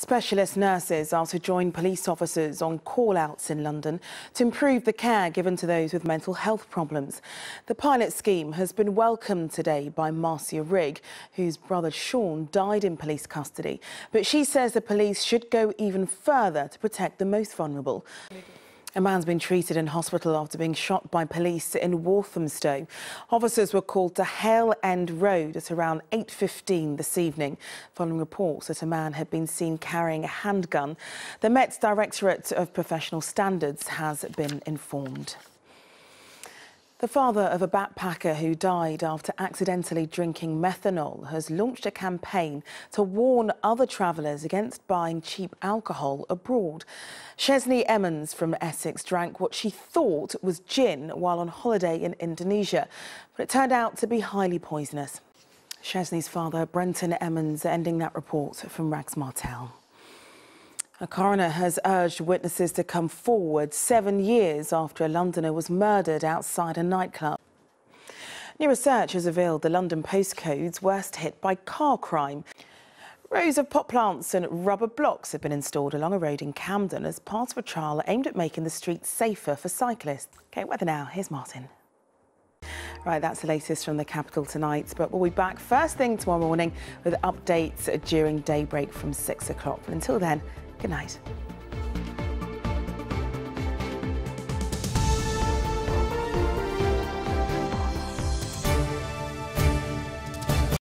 Specialist nurses are to join police officers on call-outs in London to improve the care given to those with mental health problems. The pilot scheme has been welcomed today by Marcia Rigg, whose brother Sean died in police custody. But she says the police should go even further to protect the most vulnerable. A man's been treated in hospital after being shot by police in Walthamstow. Officers were called to Hale End Road at around 8.15 this evening, following reports that a man had been seen carrying a handgun. The Met's Directorate of Professional Standards has been informed. The father of a backpacker who died after accidentally drinking methanol has launched a campaign to warn other travellers against buying cheap alcohol abroad. Cheznye Emmons from Essex drank what she thought was gin while on holiday in Indonesia, but it turned out to be highly poisonous. Cheznye's father, Brenton Emmons, ending that report from Rags Martel. A coroner has urged witnesses to come forward seven years after a Londoner was murdered outside a nightclub. New research has revealed the London postcodes worst hit by car crime. Rows of pot plants and rubber blocks have been installed along a road in Camden as part of a trial aimed at making the streets safer for cyclists. Okay, weather now. Here's Martin. Right, that's the latest from the capital tonight. But we'll be back first thing tomorrow morning with updates during daybreak from six o'clock. But until then, Good night.